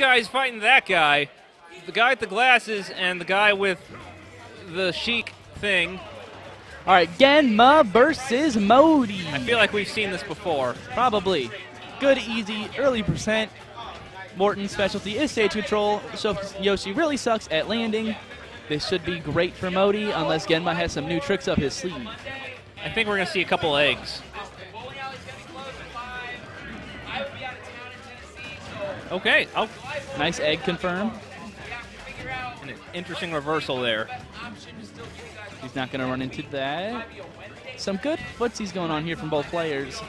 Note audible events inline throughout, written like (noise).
guy's fighting that guy. The guy with the glasses and the guy with the chic thing. All right, Genma versus Moti. I feel like we've seen this before. Probably. Good, easy, early percent. Morton's specialty is stage control. So Yoshi really sucks at landing. This should be great for Moti unless Genma has some new tricks up his sleeve. I think we're going to see a couple eggs. Okay. Oh, Nice egg confirm. an interesting reversal there. He's not going to run into that. Some good footsies going on here from both players.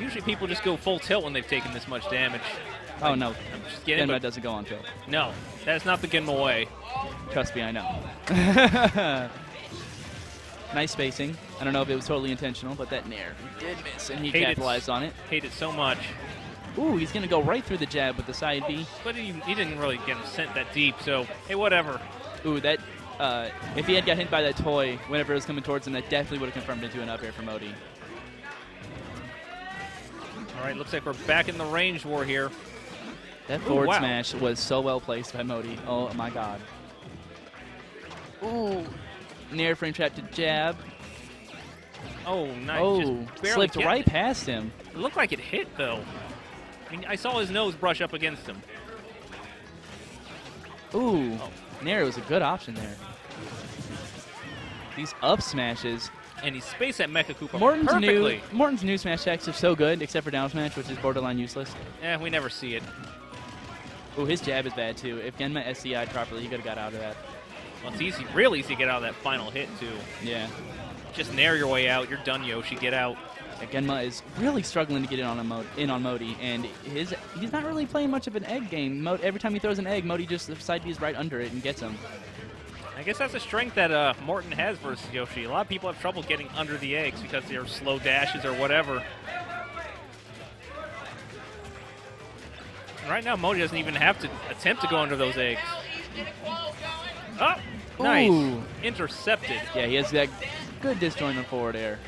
Usually people just go full tilt when they've taken this much damage. Oh, no. I'm just kidding. Genma doesn't go on tilt. no, that's not the Genma way. Trust me, I know. (laughs) nice spacing. I don't know if it was totally intentional, but that nair he did miss, and he capitalized on it. Hate it so much. Ooh, he's going to go right through the jab with the side B. But he, he didn't really get him sent that deep, so hey, whatever. Ooh, that. Uh, if he had got hit by that toy whenever it was coming towards him, that definitely would have confirmed into an up air for Moti. All right, looks like we're back in the range war here. That Ooh, forward wow. smash was so well placed by Moti. Oh my god. Ooh, nair frame trap to jab. Oh, nice. oh, Just slipped right it. past him. It looked like it hit though. I mean, I saw his nose brush up against him. Ooh, Oh. Nair was a good option there. These up smashes. And he spaced that Mecha Koopa Morton's perfectly. new Morton's new smash attacks are so good, except for down smash, which is borderline useless. Eh, we never see it. Ooh, his jab is bad too. If Genma SDI'd properly, he could have got out of that. Well, it's easy, real easy to get out of that final hit too. Yeah. Just nair your way out. You're done, Yoshi. Get out. Genma is really struggling to get in on a Mo- in on Moti, and his he's not really playing much of an egg game. Mo- every time he throws an egg, Moti just side B is right under it and gets him. I guess that's a strength that uh, Morton has versus Yoshi. A lot of people have trouble getting under the eggs because they're slow dashes or whatever. Right now, Moti doesn't even have to attempt to go under those eggs. Oh, nice. Ooh. Intercepted. Yeah, he has that good disjoint on forward air.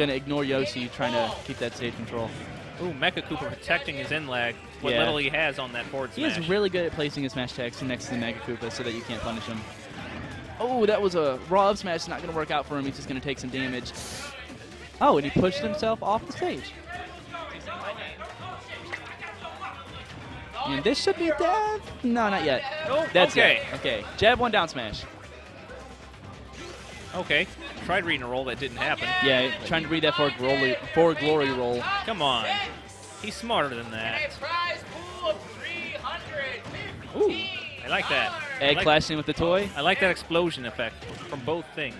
Gonna ignore Yoshi trying to keep that stage control. Ooh, Mecha Koopa protecting his end lag. What Yeah. little he has on that forward He smash. is really good at placing his smash attacks next to the Mecha Koopa so that you can't punish him. Oh, that was a raw up smash. Not going to work out for him. He's just going to take some damage. Oh, and he pushed himself off the stage. And this should be dead. No, not yet. Oh, That's okay. it. Okay. Jab one down smash. Okay. Tried reading a roll that didn't happen. Yeah, trying to read that for glory, for glory roll. Come on. He's smarter than that. prize pool of 350. Ooh, I like that. I Egg like, clashing with the toy. I like that explosion effect from both things.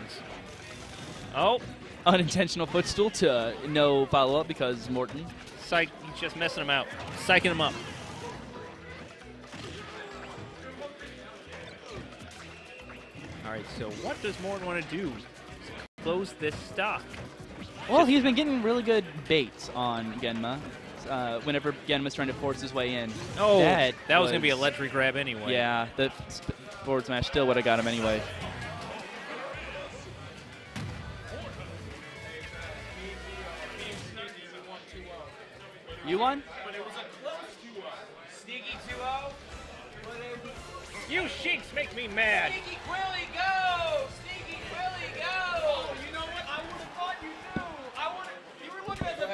Oh, Unintentional footstool to uh, no follow up because Morton. psych. He's just messing him out. Psyching him up. All right, so what does Morton want to do? Close this stock. Well, he's been getting really good baits on Genma. Uh, whenever Genma's trying to force his way in. Oh, that, that, was, going to be a legendary grab anyway. Yeah, the sp- forward smash still would have got him anyway. You won? Sneaky 2-0. You sheiks make me mad.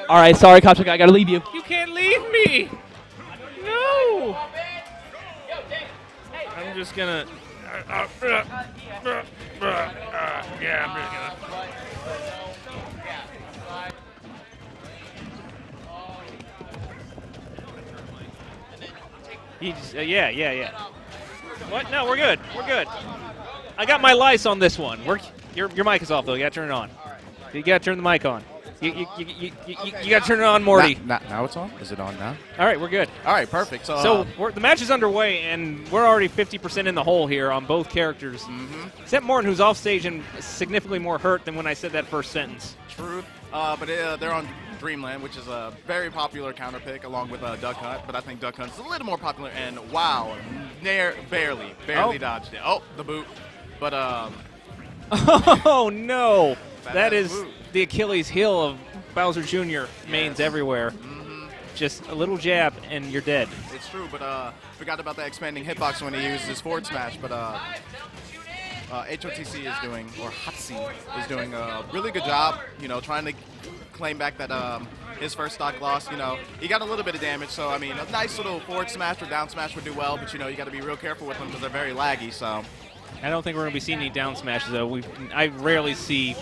All right, sorry, Kopchak, I gotta leave you. You can't leave me. No. Yo, Dave. Hey. I'm just gonna. Uh, uh, uh, uh, uh, uh, yeah, I'm just gonna. He just, uh, yeah, yeah, yeah. What? No, we're good. We're good. I got my lice on this one. We're, your, your mic is off though. You gotta turn it on. You gotta turn the mic on. You, you, you, you, you, you gotta turn it on, Morty. Now, now, now it's on? Is it on now? All right, we're good. All right, perfect. So, So uh, we're, the match is underway, and we're already 50% in the hole here on both characters. Except Morton, who's off stage and significantly more hurt than when I said that first sentence. truth. Uh, but uh, they're on Dreamland, which is a very popular counter pick along with uh, Duck Hunt. But I think Duck Hunt's a little more popular. And wow, nair, barely, barely Oh. dodged it. Oh, the boot. But um, (laughs) Oh no! That is move. the Achilles heel of Bowser Jr. mains Yes. everywhere. just a little jab and you're dead. It's true, but uh, forgot about that expanding hitbox when he used his forward smash. But uh, uh, HOTC is doing, or Hotzi is doing a really good job. You know, trying to claim back that um, his first stock loss. You know, he got a little bit of damage, so I mean, a nice little forward smash or down smash would do well. But you know, you got to be real careful with them because they're very laggy. So I don't think we're going to be seeing any down smashes though. We I rarely see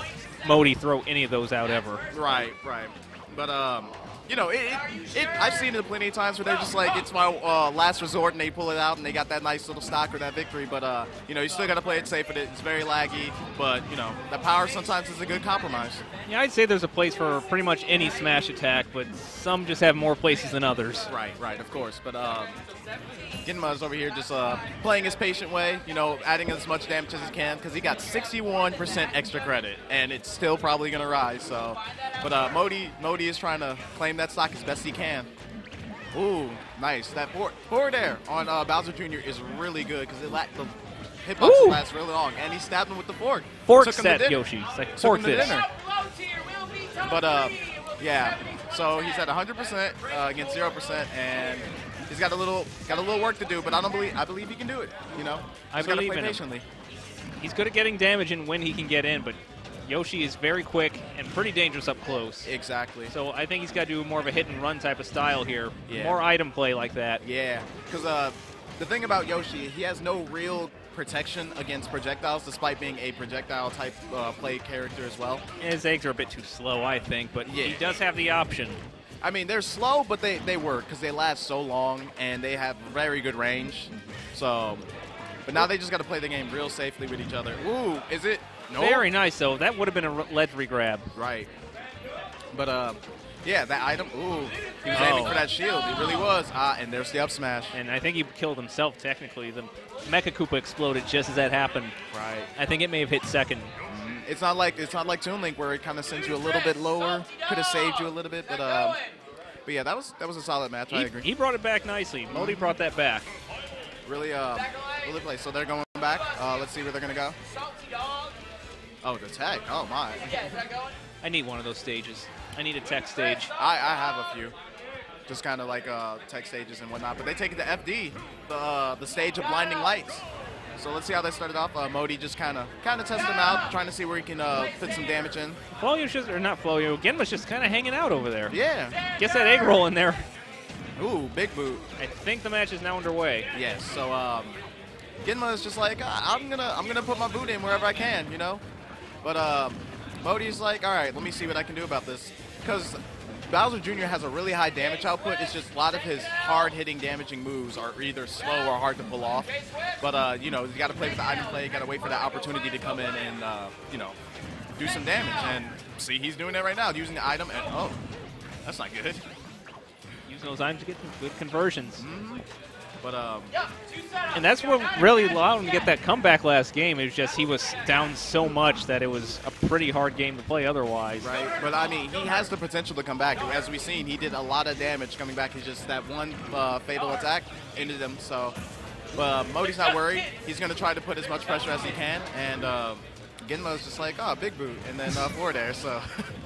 Moti throw any of those out ever. right, right. But um, you know, it, it, it, I've seen it plenty of times where they're just like, it's my uh, last resort, and they pull it out, and they got that nice little stock or that victory. But uh, you know, you still got to play it safe. It's very laggy, but you know, the power sometimes is a good compromise. Yeah, I'd say there's a place for pretty much any smash attack, but some just have more places than others. Right, right, of course. But um, Genma's over here just uh, playing his patient way, you know, adding as much damage as he can because he got 61% extra credit, and it's still probably going to rise. So, but uh, Moti, Moti is trying to claim that stock as best he can. Ooh, nice. That forward, forward air on uh, Bowser Jr. is really good because it la- the hitboxes Ooh. last really long, and he stabbed him with the fork. Fork Took set. Yoshi. It's like fork this. dinner. Low tier will be top But uh, three. We'll be yeah. So he's at 100% uh, against 0%, and he's got a little got a little work to do. But I don't believe I believe he can do it. You know, I believe play in him. He's good at getting damage and when he can get in, but Yoshi is very quick and pretty dangerous up close. Exactly. So I think he's got to do more of a hit and run type of style here. Yeah. More item play like that. Yeah, because uh, the thing about Yoshi, he has no real protection against projectiles, despite being a projectile type uh, play character as well. His eggs are a bit too slow, I think, but he does have the option. I mean, they're slow, but they, they work because they last so long and they have very good range. So, but now they just got to play the game real safely with each other. Ooh, is it? Very nice, though. That would have been a ledge grab. Right. But uh, yeah, that item. Ooh, he was aiming Oh. for that shield. He really was. Ah, and there's the up smash. And I think he killed himself, technically. The Mecha Koopa exploded just as that happened. Right. I think it may have hit second. It's not like it's not like Toon Link where it kind of sends you a little bit lower. Could have saved you a little bit, but um, but yeah, that was that was a solid match. I He, agree. he brought it back nicely. Moti brought that back. Really, uh, really play. So they're going back. Uh, let's see where they're gonna go. Oh, the tech. Oh my. Yeah, is that going? I need one of those stages. I need a tech stage. I, I have a few. Just kind of like uh, tech stages and whatnot. But they take it to FD, the uh, the stage of blinding lights. So let's see how they started off. Uh, Moti just kind of kind of testing them out, trying to see where he can uh, fit some damage in. Floyo's just, or not Floyo, Genma's just kind of hanging out over there. Yeah. Gets that egg roll in there. Ooh, big boot. I think the match is now underway. Yes. So um, Genma is just like "Ah, I'm gonna I'm gonna put my boot in wherever I can, you know. But um, Moti's like, all right, let me see what I can do about this, because Bowser Jr. has a really high damage output. It's just a lot of his hard-hitting, damaging moves are either slow or hard to pull off. But uh, you know, you got to play with the item play. You got to wait for that opportunity to come in and uh, you know do some damage. And see, he's doing that right now, using the item. And oh, that's not good. Using those items to get some good conversions. But um, And that's what really allowed him to get that comeback last game. It was just he was down so much that it was a pretty hard game to play otherwise. Right, but I mean, he has the potential to come back. As we've seen, he did a lot of damage coming back. He's just that one uh, fatal attack ended him. So, uh, Moti's not worried. He's going to try to put as much pressure as he can. And uh, Genma's just like, oh, big boot, and then uh, forward air. So, (laughs)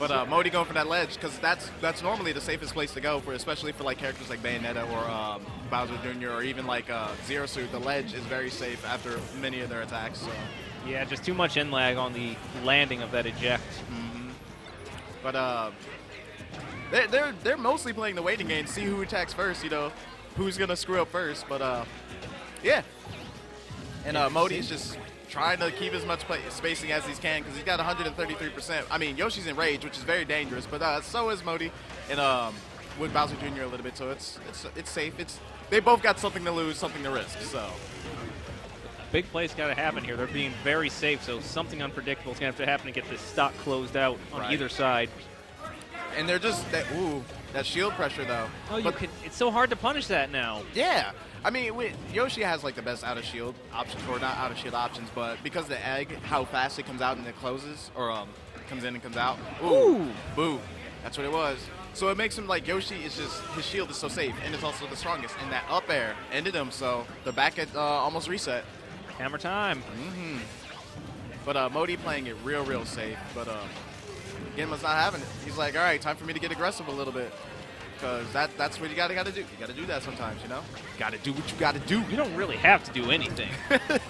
but uh, Moti going for that ledge because that's that's normally the safest place to go for, especially for like characters like Bayonetta or um, Bowser Jr. or even like uh, Zero Suit. The ledge is very safe after many of their attacks. So. Yeah, just too much end lag on the landing of that eject. But uh, they're, they're they're mostly playing the waiting game, see who attacks first. You know, who's gonna screw up first. But uh, yeah. And uh, Moti's just trying to keep as much play, spacing as he can because he's got 133%. I mean, Yoshi's in rage, which is very dangerous, but uh, so is Moti, and um, with Bowser Jr. a little bit. So it's it's it's safe. It's they both got something to lose, something to risk. So Big play's got to happen here. They're being very safe, so something unpredictable is going to have to happen to get this stock closed out on Right. either side. and they're just that ooh that shield pressure though. Oh, you But- it's so hard to punish that now. Yeah. I mean, wait, Yoshi has like the best out of shield options, or not out of shield options, but because the egg, how fast it comes out and it closes, or um, comes in and comes out. Ooh, boo. That's what it was. So it makes him like Yoshi is just his shield is so safe, and it's also the strongest. And that up air ended him, so the back at uh, almost reset. Hammer time. But uh, Moti playing it real, real safe. But uh, Genma's not having it. He's like, all right, time for me to get aggressive a little bit. because that that's what you gotta gotta do. You gotta do that sometimes, you know. Gotta do what you gotta do. You don't really have to do anything. I (laughs)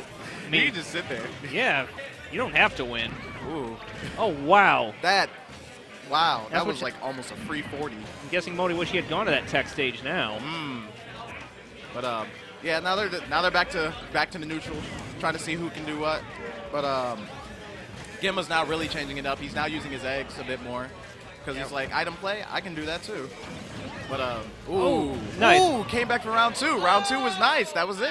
You mean, can just sit there. yeah, you don't have to win. Ooh, Oh wow! that. Wow, That's that was like almost a free 40. I'm guessing Moti wish he had gone to that tech stage now. Mm. But um, yeah, now they're now they're back to back to the neutral, trying to see who can do what. But um, Genma's now really changing it up. He's now using his eggs a bit more because he's like item play. I can do that too. But um, ooh, Oh, nice. ooh, came back for round two. Round two was nice. That was it.